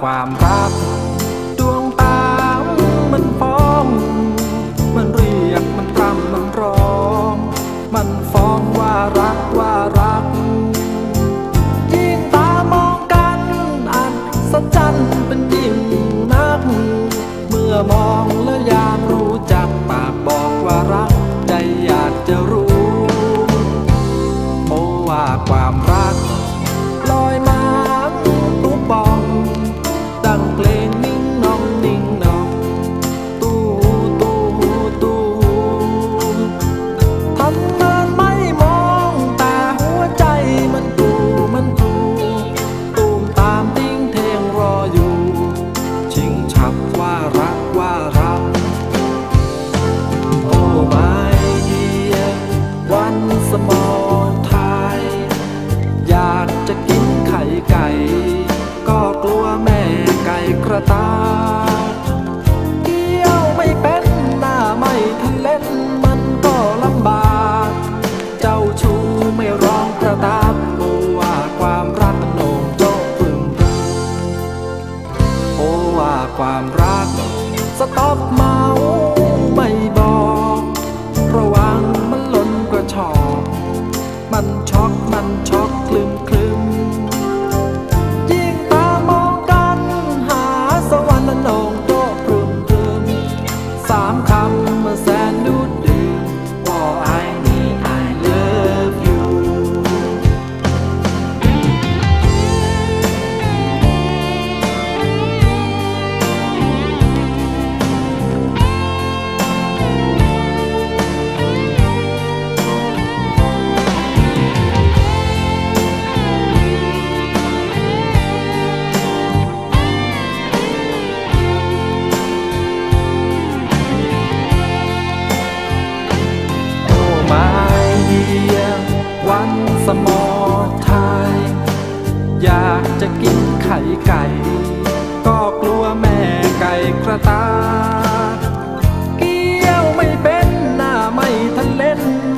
ความรัก ตา เกี่ยวไม่เป็นหน้าไม่ทันเล่นมันก็ลำบาก เจ้าชู้ไม่ร้องกระตาบรู้ว่าความรักโหนงโจกพึงโอ้ว่าความรัก สต็อปมา មកសាងនូន heaven